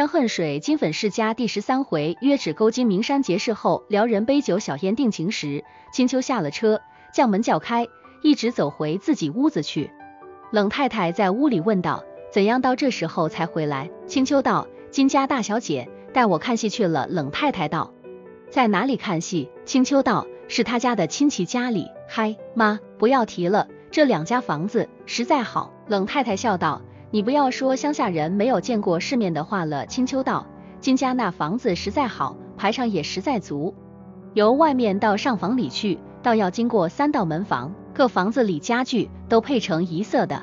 伤恨水金粉世家第十三回约指勾金名山结事后，撩人杯酒小宴定情时。青秋下了车，将门叫开，一直走回自己屋子去。冷太太在屋里问道：“怎样到这时候才回来？”青秋道：“金家大小姐带我看戏去了。”冷太太道：“在哪里看戏？”青秋道：“是他家的亲戚家里。”嗨妈，不要提了，这两家房子实在好。冷太太笑道。你不要说乡下人没有见过世面的话了。青秋道，金家那房子实在好，排场也实在足。由外面到上房里去，倒要经过三道门房，各房子里家具都配成一色的。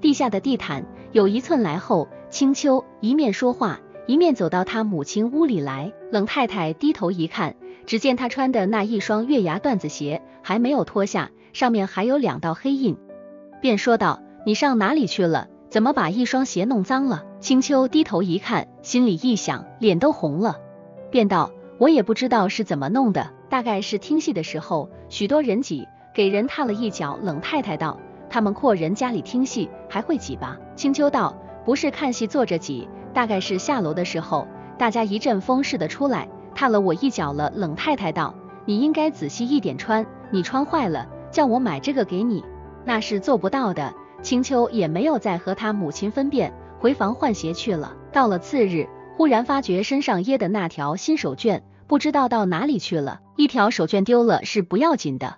地下的地毯有一寸来厚。青秋一面说话，一面走到他母亲屋里来。冷太太低头一看，只见他穿的那一双月牙缎子鞋还没有脱下，上面还有两道黑印，便说道：“你上哪里去了？”怎么把一双鞋弄脏了？青秋低头一看，心里一想，脸都红了，便道：“我也不知道是怎么弄的，大概是听戏的时候，许多人挤，给人踏了一脚。”冷太太道：“他们阔人家里听戏还会挤吧？”青秋道：“不是看戏坐着挤，大概是下楼的时候，大家一阵风似的出来，踏了我一脚了。”冷太太道：“你应该仔细一点穿，你穿坏了，叫我买这个给你，那是做不到的。”青秋也没有再和他母亲分辨，回房换鞋去了。到了次日，忽然发觉身上掖的那条新手绢不知道到哪里去了。一条手绢丢了是不要紧的，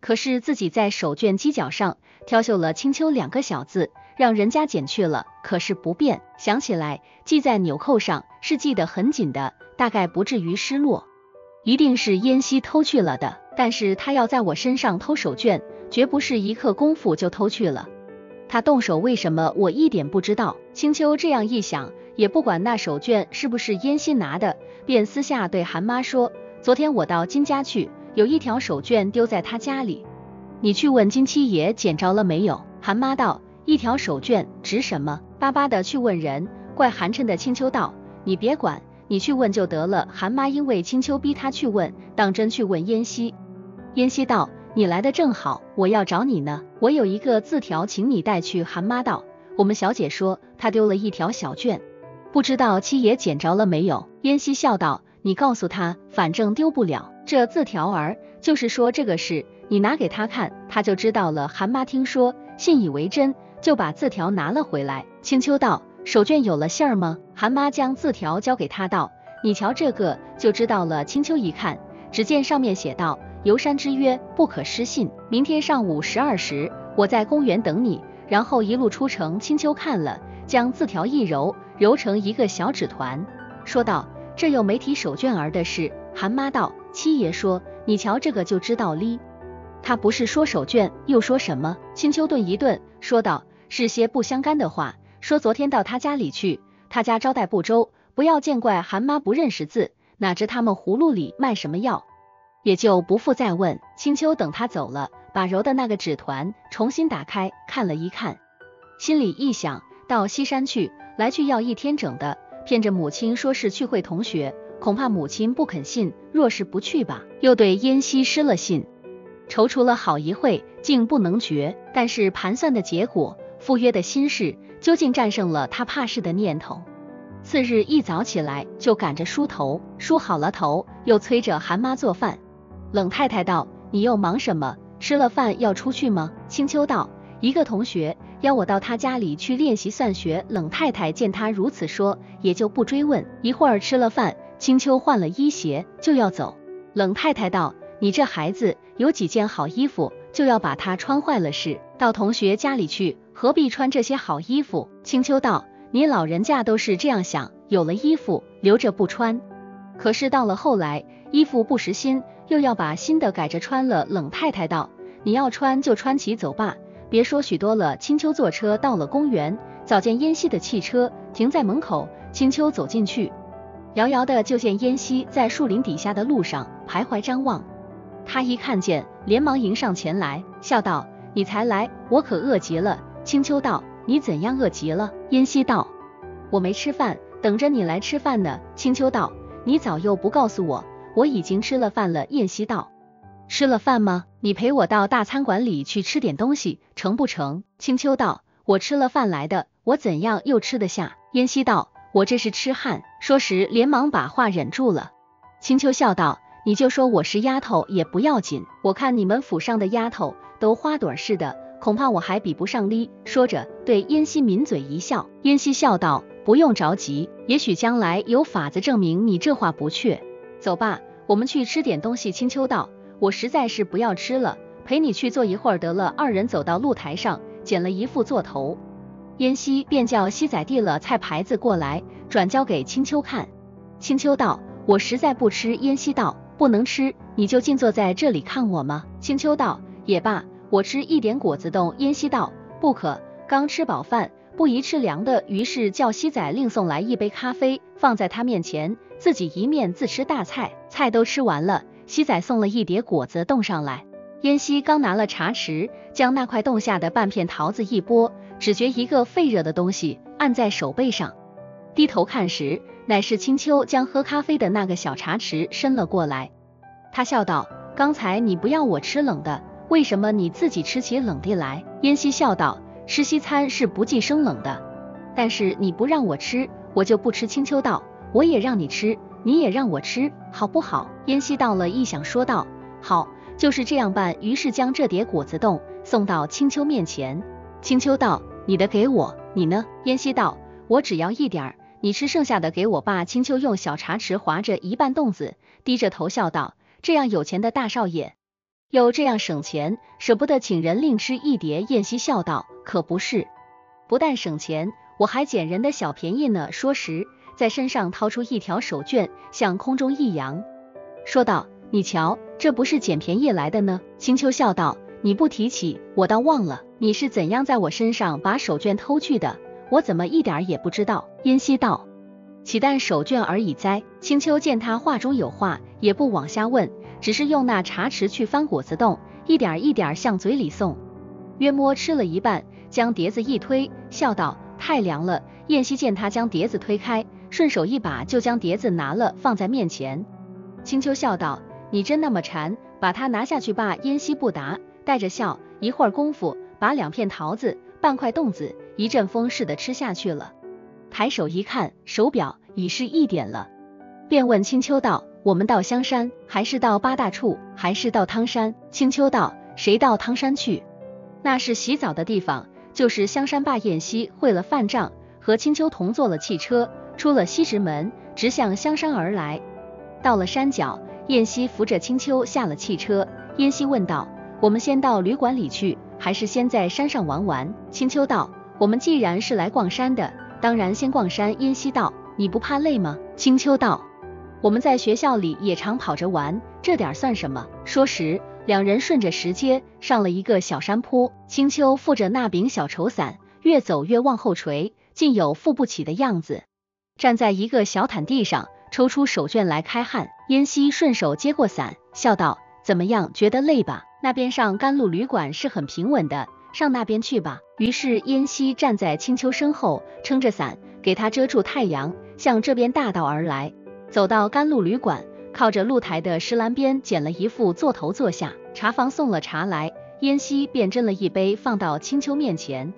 可是自己在手绢犄角上挑绣了青秋两个小字，让人家捡去了，可是不便。想起来系在纽扣上是系得很紧的，大概不至于失落，一定是燕西偷去了的。但是他要在我身上偷手绢，绝不是一刻功夫就偷去了。他动手为什么？我一点不知道。青秋这样一想，也不管那手绢是不是燕西拿的，便私下对韩妈说：“昨天我到金家去，有一条手绢丢在他家里，你去问金七爷捡着了没有？”韩妈道：“一条手绢值什么？巴巴的去问人，怪寒碜的。”青秋道：“你别管，你去问就得了。”韩妈因为青秋逼他去问，当真去问燕西。燕西道。你来的正好，我要找你呢。我有一个字条，请你带去。韩妈道：“我们小姐说她丢了一条小卷，不知道七爷捡着了没有？”燕西笑道：“你告诉他，反正丢不了。这字条儿就是说这个事，你拿给他看，他就知道了。”韩妈听说，信以为真，就把字条拿了回来。青秋道：“手绢有了信儿吗？”韩妈将字条交给他道：“你瞧这个，就知道了。”青秋一看，只见上面写道。游山之约不可失信。明天上午十二时，我在公园等你。然后一路出城。青秋看了，将字条一揉，揉成一个小纸团，说道：“这又没提手绢儿的事。”韩妈道：“七爷说，你瞧这个就知道哩。他不是说手绢，又说什么？”青秋顿一顿，说道：“是些不相干的话。说昨天到他家里去，他家招待不周，不要见怪。”韩妈不认识字，哪知他们葫芦里卖什么药。也就不复再问。青秋等他走了，把揉的那个纸团重新打开看了一看，心里一想，到西山去，来去要一天整的，骗着母亲说是去会同学，恐怕母亲不肯信。若是不去吧，又对燕西失了信，踌躇了好一会，竟不能决。但是盘算的结果，赴约的心事，究竟战胜了他怕事的念头。次日一早起来，就赶着梳头，梳好了头，又催着韩妈做饭。冷太太道：“你又忙什么？吃了饭要出去吗？”青秋道：“一个同学邀我到他家里去练习算学。”冷太太见他如此说，也就不追问。一会儿吃了饭，青秋换了衣鞋就要走。冷太太道：“你这孩子有几件好衣服，就要把它穿坏了是？到同学家里去，何必穿这些好衣服？”青秋道：“你老人家都是这样想，有了衣服留着不穿。可是到了后来，衣服不时新。”又要把新的改着穿了。冷太太道：“你要穿就穿起走吧，别说许多了。”青秋坐车到了公园，早见燕西的汽车停在门口。青秋走进去，遥遥的就见燕西在树林底下的路上徘徊张望。他一看见，连忙迎上前来，笑道：“你才来，我可饿极了。”青秋道：“你怎样饿极了？”燕西道：“我没吃饭，等着你来吃饭呢。”青秋道：“你早又不告诉我。”我已经吃了饭了。燕西道：“吃了饭吗？你陪我到大餐馆里去吃点东西，成不成？”青秋道：“我吃了饭来的，我怎样又吃得下？”燕西道：“我这是痴汉。说时连忙把话忍住了。青秋笑道：“你就说我是丫头也不要紧，我看你们府上的丫头都花朵似的，恐怕我还比不上哩。”说着对燕西抿嘴一笑。燕西笑道：“不用着急，也许将来有法子证明你这话不确。走吧，我们去吃点东西。”青秋道：“我实在是不要吃了，陪你去坐一会儿得了。”二人走到露台上，捡了一副座头。燕西便叫西仔递了菜牌子过来，转交给青秋看。青秋道：“我实在不吃。”燕西道：“不能吃，你就静坐在这里看我吗？”青秋道：“也罢，我吃一点果子冻。”燕西道：“不可，刚吃饱饭，不宜吃凉的。”于是叫西仔另送来一杯咖啡，放在他面前，自己一面自吃大菜。菜都吃完了，西仔送了一碟果子冻上来。燕西刚拿了茶匙，将那块冻下的半片桃子一剥。只觉一个沸热的东西按在手背上，低头看时，乃是青秋将喝咖啡的那个小茶匙伸了过来。他笑道：“刚才你不要我吃冷的，为什么你自己吃起冷的来？”燕西笑道：“吃西餐是不计生冷的，但是你不让我吃，我就不吃。”青秋道：“我也让你吃，你也让我吃，好不好？”燕西到了一想，说道：“好，就是这样办。”于是将这碟果子冻送到青秋面前。青秋道。你的给我，你呢？燕西道，我只要一点儿，你吃剩下的给我爸。青秋用小茶匙划着一半冻子，低着头笑道：这样有钱的大少爷，又这样省钱，舍不得请人另吃一碟。燕西笑道：可不是，不但省钱，我还捡人的小便宜呢。说时，在身上掏出一条手绢，向空中一扬，说道：你瞧，这不是捡便宜来的呢？青秋笑道：你不提起，我倒忘了。你是怎样在我身上把手绢偷去的？我怎么一点也不知道？燕西道：岂但手绢而已哉？青秋见他话中有话，也不往下问，只是用那茶匙去翻果子冻，一点一点向嘴里送。约摸吃了一半，将碟子一推，笑道：太凉了。燕西见他将碟子推开，顺手一把就将碟子拿了，放在面前。青秋笑道：你真那么馋，把它拿下去吧。燕西不答，带着笑，一会儿功夫。把两片桃子、半块冻子一阵风似的吃下去了。抬手一看，手表已是一点了，便问青秋道：“我们到香山，还是到八大处，还是到汤山？”青秋道：“谁到汤山去？那是洗澡的地方。就是香山坝宴西会了饭账，和青秋同坐了汽车，出了西直门，直向香山而来。到了山脚，燕西扶着青秋下了汽车。燕西问道：“我们先到旅馆里去？”还是先在山上玩玩。青秋道：“我们既然是来逛山的，当然先逛山。”燕西道：“你不怕累吗？”青秋道：“我们在学校里也常跑着玩，这点算什么？”说时，两人顺着石阶上了一个小山坡。青秋负着那柄小绸伞，越走越往后垂，竟有负不起的样子。站在一个小毯地上，抽出手绢来开汗。燕西顺手接过伞，笑道：“怎么样，觉得累吧？”那边上甘露旅馆是很平稳的，上那边去吧。于是燕西站在青丘身后，撑着伞给他遮住太阳，向这边大道而来。走到甘露旅馆，靠着露台的石栏边捡了一副座头坐下。茶房送了茶来，燕西便斟了一杯放到青丘面前。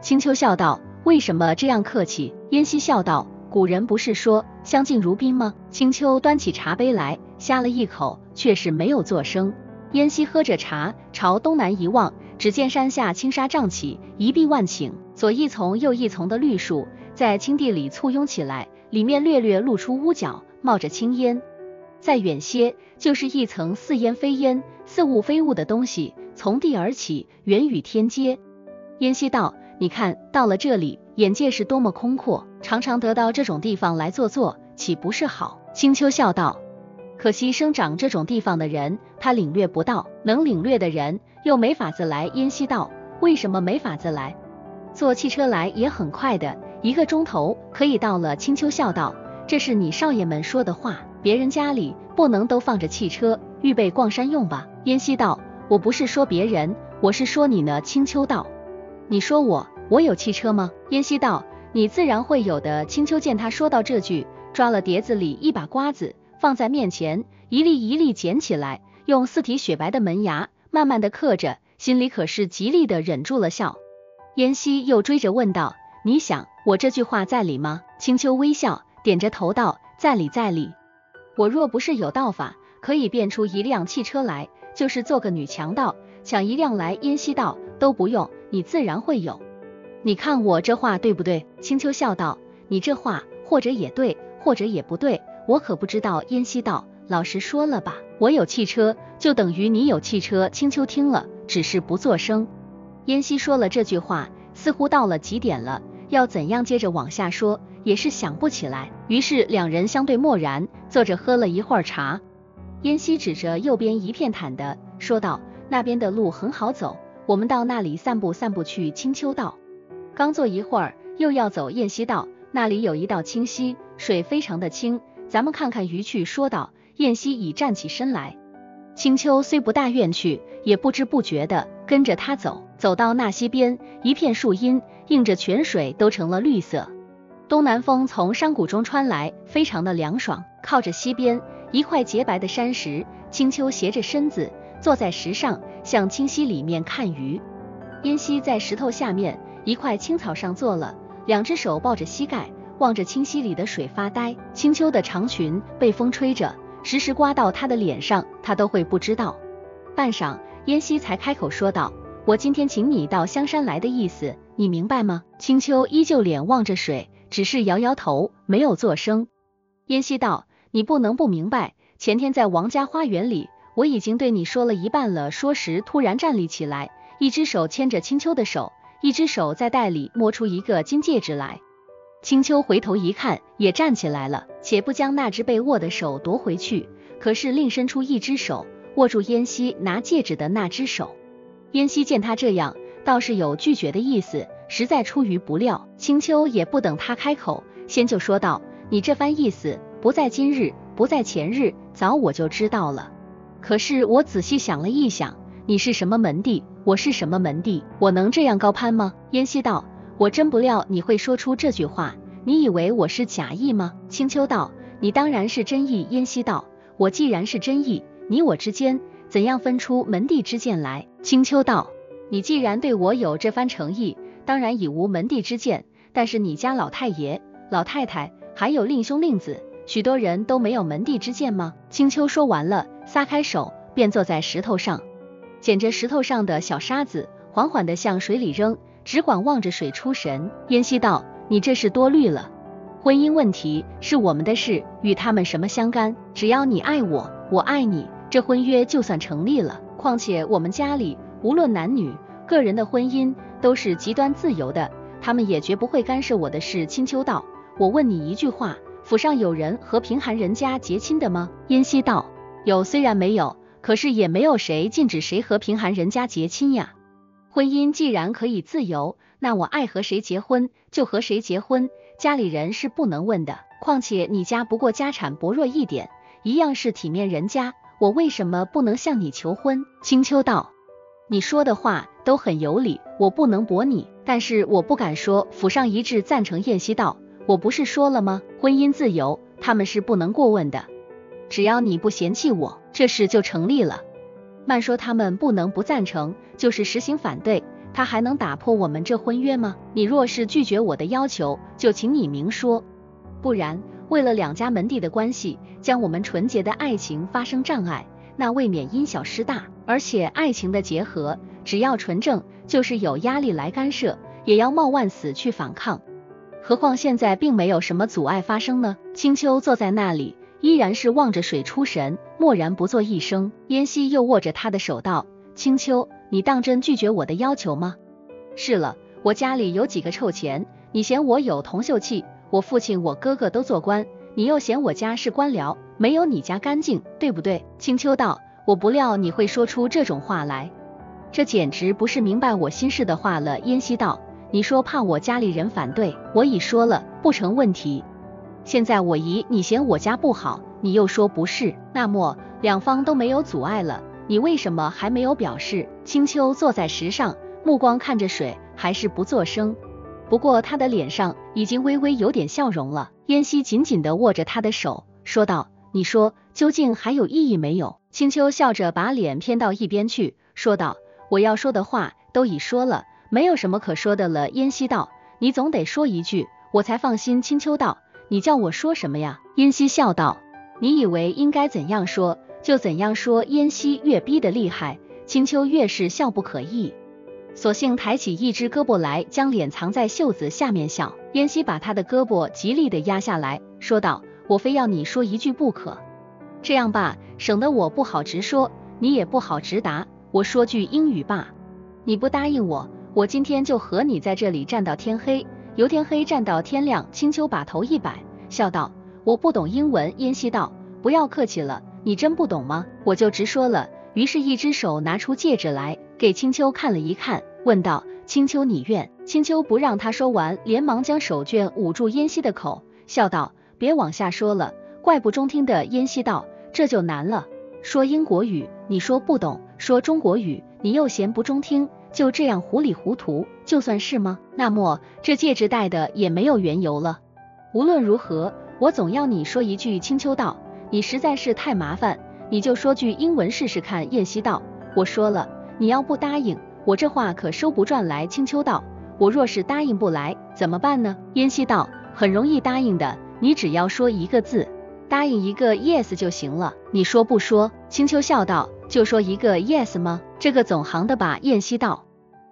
青丘笑道：“为什么这样客气？”燕西笑道：“古人不是说相敬如宾吗？”青丘端起茶杯来，呷了一口，却是没有作声。燕西喝着茶，朝东南一望，只见山下青纱帐起，一碧万顷，左一丛右一丛的绿树在青地里簇拥起来，里面略略露出屋角，冒着青烟。再远些，就是一层似烟非烟、似雾非雾的东西从地而起，远与天接。燕西道：“你看到了这里，眼界是多么空阔，常常得到这种地方来坐坐，岂不是好？”青丘笑道。可惜生长这种地方的人，他领略不到；能领略的人，又没法子来。燕西道：为什么没法子来？坐汽车来也很快的，一个钟头可以到了。青秋笑道：这是你少爷们说的话，别人家里不能都放着汽车，预备逛山用吧？燕西道：我不是说别人，我是说你呢。青秋道：你说我，我有汽车吗？燕西道：你自然会有的。青秋见他说到这句，抓了碟子里一把瓜子。放在面前，一粒一粒捡起来，用四体雪白的门牙慢慢的刻着，心里可是极力的忍住了笑。燕西又追着问道：“你想我这句话在理吗？”青丘微笑，点着头道：“在理，在理。我若不是有道法，可以变出一辆汽车来，就是做个女强盗，抢一辆来燕西道都不用，你自然会有。你看我这话对不对？”青丘笑道：“你这话或者也对，或者也不对，我可不知道。”燕西道：“老实说了吧，我有汽车，就等于你有汽车。”青丘听了，只是不作声。燕西说了这句话，似乎到了极点了，要怎样接着往下说？也是想不起来，于是两人相对默然，坐着喝了一会儿茶。燕西指着右边一片坦的，说道：“那边的路很好走，我们到那里散步散步去。”青丘道：“刚坐一会儿，又要走。”燕西道：“那里有一道清溪，水非常的清，咱们看看鱼去。”说道。燕西已站起身来。青丘虽不大愿去，也不知不觉的跟着他走，走到那溪边，一片树荫映着泉水都成了绿色。东南风从山谷中穿来，非常的凉爽。靠着溪边一块洁白的山石，青丘斜着身子坐在石上，向清溪里面看鱼。燕西在石头下面一块青草上坐了，两只手抱着膝盖，望着清溪里的水发呆。青秋的长裙被风吹着，时时刮到他的脸上，他都会不知道。半晌，燕西才开口说道：“我今天请你到香山来的意思，你明白吗？”青秋依旧脸望着水。只是摇摇头，没有作声。燕西道：“你不能不明白，前天在王家花园里，我已经对你说了一半了。”说时突然站立起来，一只手牵着青秋的手，一只手在袋里摸出一个金戒指来。青丘回头一看，也站起来了，且不将那只被握的手夺回去，可是另伸出一只手握住燕西拿戒指的那只手。燕西见他这样，倒是有拒绝的意思。实在出于不料，青丘也不等他开口，先就说道：“你这番意思不在今日，不在前日，早我就知道了。可是我仔细想了一想，你是什么门第，我是什么门第，我能这样高攀吗？”燕西道：“我真不料你会说出这句话，你以为我是假意吗？”青丘道：“你当然是真意。”燕西道：“我既然是真意，你我之间怎样分出门第之见来？”青丘道：“你既然对我有这番诚意。”当然已无门第之见，但是你家老太爷、老太太还有令兄令子，许多人都没有门第之见吗？青丘说完了，撒开手，便坐在石头上，捡着石头上的小沙子，缓缓地向水里扔，只管望着水出神。燕西道：“你这是多虑了，婚姻问题是我们的事，与他们什么相干？只要你爱我，我爱你，这婚约就算成立了。况且我们家里无论男女，个人的婚姻。”都是极端自由的，他们也绝不会干涉我的事。青丘道，我问你一句话，府上有人和贫寒人家结亲的吗？燕西道，有，虽然没有，可是也没有谁禁止谁和贫寒人家结亲呀。婚姻既然可以自由，那我爱和谁结婚就和谁结婚，家里人是不能问的。况且你家不过家产薄弱一点，一样是体面人家，我为什么不能向你求婚？青丘道。你说的话都很有理，我不能驳你，但是我不敢说府上一致赞成。燕西道，我不是说了吗？婚姻自由，他们是不能过问的。只要你不嫌弃我，这事就成立了。慢说他们不能不赞成，就是实行反对，他还能打破我们这婚约吗？你若是拒绝我的要求，就请你明说，不然为了两家门第的关系，将我们纯洁的爱情发生障碍。那未免因小失大，而且爱情的结合，只要纯正，就是有压力来干涉，也要冒万死去反抗。何况现在并没有什么阻碍发生呢？青丘坐在那里，依然是望着水出神，默然不作一声。燕西又握着他的手道：“青丘，你当真拒绝我的要求吗？”是了，我家里有几个臭钱，你嫌我有铜锈气，我父亲、我哥哥都做官，你又嫌我家是官僚。没有你家干净，对不对？青丘道，我不料你会说出这种话来，这简直不是明白我心事的话了。燕西道，你说怕我家里人反对，我已说了不成问题。现在我姨你嫌我家不好，你又说不是，那么两方都没有阻碍了，你为什么还没有表示？青丘坐在石上，目光看着水，还是不作声。不过他的脸上已经微微有点笑容了。燕西紧紧地握着他的手，说道。你说究竟还有意义没有？青丘笑着把脸偏到一边去，说道：“我要说的话都已说了，没有什么可说的了。”燕西道：“你总得说一句，我才放心。青丘道：“你叫我说什么呀？”燕西笑道：“你以为应该怎样说就怎样说。”燕西越逼得厉害，青丘越是笑不可抑，索性抬起一只胳膊来，将脸藏在袖子下面笑。燕西把他的胳膊极力的压下来，说道：“我非要你说一句不可。这样吧，省得我不好直说，你也不好直答。我说句英语吧，你不答应我，我今天就和你在这里站到天黑，由天黑站到天亮。”青丘把头一摆，笑道：“我不懂英文。”燕西道：“不要客气了，你真不懂吗？我就直说了。”于是，一只手拿出戒指来，给青丘看了一看，问道：“青丘，你愿？”青丘不让他说完，连忙将手绢捂住燕西的口，笑道：“别往下说了，怪不中听的。”燕西道：“这就难了，说英国语你说不懂，说中国语你又嫌不中听，就这样糊里糊涂，就算是吗？那么这戒指戴的也没有缘由了。无论如何，我总要你说一句。”青丘道：“你实在是太麻烦，你就说句英文试试看。”燕西道：“我说了，你要不答应，我这话可收不转来。”青丘道。我若是答应不来，怎么办呢？燕西道，很容易答应的，你只要说一个字，答应一个 yes 就行了。你说不说？青丘笑道，就说一个 yes 吗？这个总行的吧？燕西道，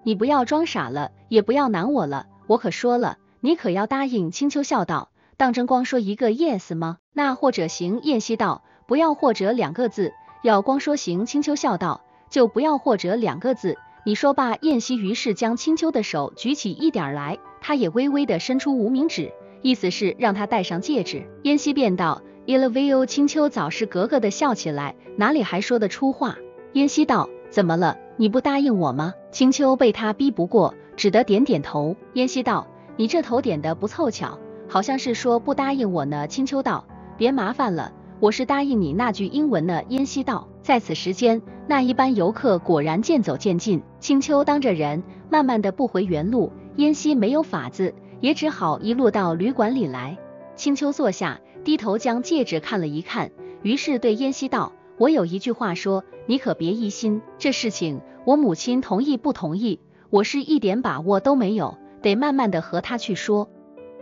你不要装傻了，也不要难我了，我可说了，你可要答应。青丘笑道，当真光说一个 yes 吗？那或者行。燕西道，不要或者两个字，要光说行。青丘笑道，就不要或者两个字。你说罢，燕西于是将青丘的手举起一点来，他也微微的伸出无名指，意思是让他戴上戒指。燕西便道：“Ilvio。”青丘早是咯咯的笑起来，哪里还说得出话？燕西道：“怎么了？你不答应我吗？”青丘被他逼不过，只得点点头。燕西道：“你这头点的不凑巧，好像是说不答应我呢。”青丘道：“别麻烦了。”我是答应你那句英文呢。燕西道，在此时间，那一班游客果然渐走渐近。青丘当着人，慢慢的不回原路。燕西没有法子，也只好一路到旅馆里来。青丘坐下，低头将戒指看了一看，于是对燕西道：“我有一句话说，你可别疑心。这事情，我母亲同意不同意，我是一点把握都没有，得慢慢的和她去说。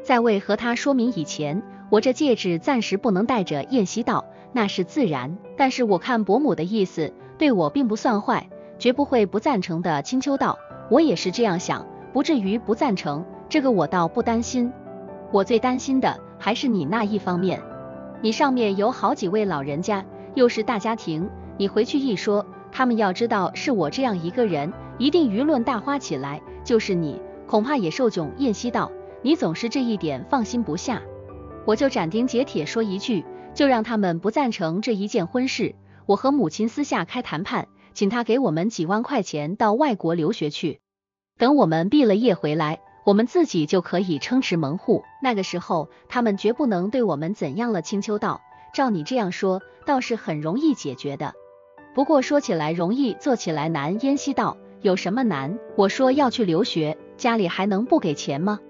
在未和她说明以前。”我这戒指暂时不能戴着，燕西道那是自然，但是我看伯母的意思对我并不算坏，绝不会不赞成的。青丘道，我也是这样想，不至于不赞成，这个我倒不担心。我最担心的还是你那一方面，你上面有好几位老人家，又是大家庭，你回去一说，他们要知道是我这样一个人，一定舆论大花起来，就是你恐怕也受窘。燕西道，你总是这一点放心不下。我就斩钉截铁说一句，就让他们不赞成这一件婚事。我和母亲私下开谈判，请他给我们几万块钱到外国留学去。等我们毕了业回来，我们自己就可以撑持门户。那个时候，他们绝不能对我们怎样了。青丘道，照你这样说，倒是很容易解决的。不过说起来容易，做起来难。燕西道，有什么难？我说要去留学，家里还能不给钱吗？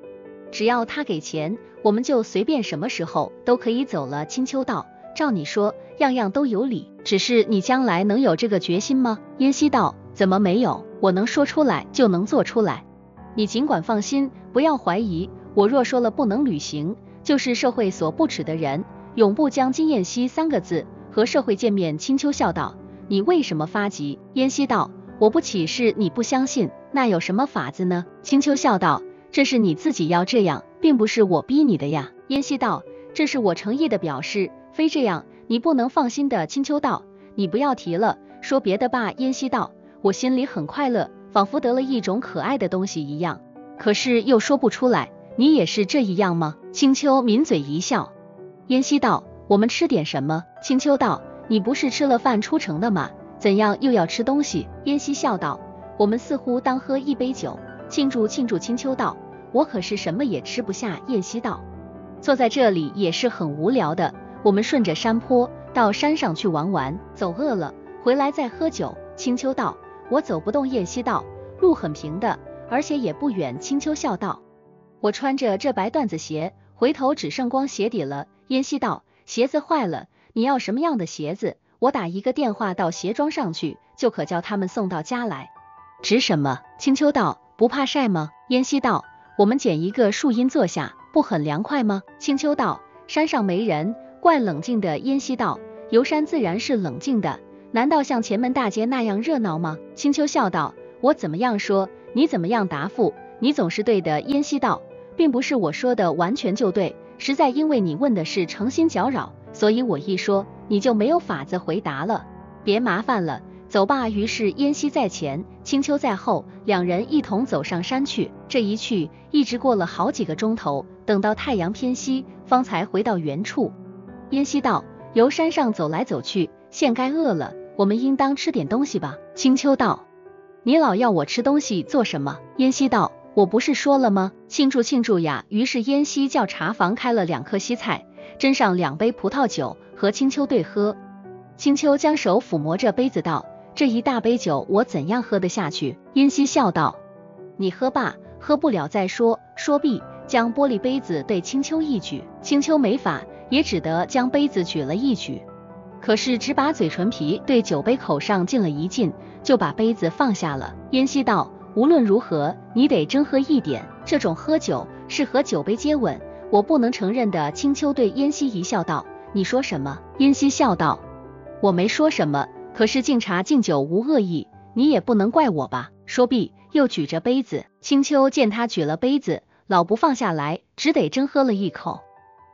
只要他给钱，我们就随便什么时候都可以走了。青丘道，照你说，样样都有理，只是你将来能有这个决心吗？燕西道，怎么没有？我能说出来就能做出来，你尽管放心，不要怀疑。我若说了不能履行，就是社会所不耻的人，永不将金燕西三个字和社会见面。青丘笑道，你为什么发急？燕西道，我不起誓，你不相信，那有什么法子呢？青丘笑道。这是你自己要这样，并不是我逼你的呀。燕西道，这是我诚意的表示，非这样你不能放心的。青丘道，你不要提了，说别的吧。燕西道，我心里很快乐，仿佛得了一种可爱的东西一样，可是又说不出来。你也是这一样吗？青丘抿嘴一笑。燕西道，我们吃点什么？青丘道，你不是吃了饭出城的吗？怎样又要吃东西？燕西笑道，我们似乎当喝一杯酒。庆祝庆祝！青丘道，我可是什么也吃不下。燕西道，坐在这里也是很无聊的，我们顺着山坡到山上去玩玩，走饿了回来再喝酒。青丘道，我走不动。燕西道，路很平的，而且也不远。青丘笑道，我穿着这白缎子鞋，回头只剩光鞋底了。燕西道，鞋子坏了，你要什么样的鞋子？我打一个电话到鞋庄上去，就可叫他们送到家来。值什么？青丘道。不怕晒吗？燕西道，我们捡一个树荫坐下，不很凉快吗？青丘道，山上没人。怪冷静的燕西道，游山自然是冷静的，难道像前门大街那样热闹吗？青丘笑道，我怎么样说，你怎么样答复，你总是对的。燕西道，并不是我说的完全就对，实在因为你问的是诚心搅扰，所以我一说，你就没有法子回答了。别麻烦了，走吧。于是燕西在前，青丘在后，两人一同走上山去。这一去，一直过了好几个钟头，等到太阳偏西，方才回到原处。燕西道：“由山上走来走去，现该饿了，我们应当吃点东西吧。”青丘道：“你老要我吃东西做什么？”燕西道：“我不是说了吗？庆祝庆祝呀！”于是燕西叫茶房开了两颗西菜，斟上两杯葡萄酒，和青丘对喝。青丘将手抚摸着杯子道：“这一大杯酒，我怎样喝得下去？”燕西笑道：“你喝罢，喝不了再说。”说毕，将玻璃杯子对青丘一举，青丘没法。也只得将杯子举了一举，可是只把嘴唇皮对酒杯口上浸了一浸，就把杯子放下了。燕西道：“无论如何，你得真喝一点。这种喝酒是和酒杯接吻，我不能承认的。”青丘对燕西一笑道：“你说什么？”燕西笑道：“我没说什么，可是敬茶敬酒无恶意，你也不能怪我吧？”说毕，又举着杯子。青丘见他举了杯子，老不放下来，只得真喝了一口。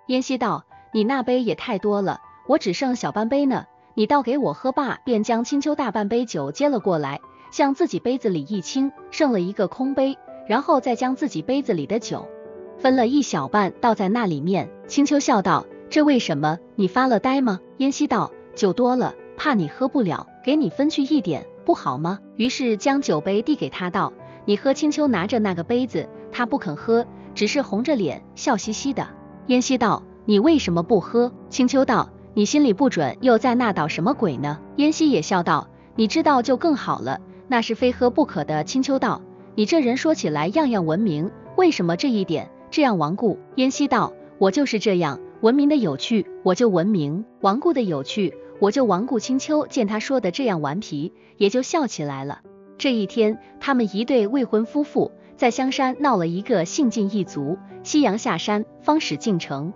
燕西道。你那杯也太多了，我只剩小半杯呢。你倒给我喝罢，便将青丘大半杯酒接了过来，向自己杯子里一倾，剩了一个空杯，然后再将自己杯子里的酒分了一小半倒在那里面。青丘笑道：“这为什么？你发了呆吗？”燕西道：“酒多了，怕你喝不了，给你分去一点，不好吗？”于是将酒杯递给他道：“你喝。”青丘拿着那个杯子，他不肯喝，只是红着脸，笑嘻嘻的。燕西道。你为什么不喝？青丘道，你心里不准又在那捣什么鬼呢？燕西也笑道，你知道就更好了，那是非喝不可的。青丘道，你这人说起来样样文明，为什么这一点这样顽固？燕西道，我就是这样，文明的有趣我就文明，顽固的有趣我就顽固。青丘见他说的这样顽皮，也就笑起来了。这一天，他们一对未婚夫妇在香山闹了一个兴尽一族，夕阳下山，方始进城。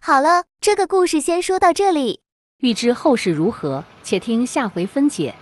好了，这个故事先说到这里。欲知后事如何，且听下回分解。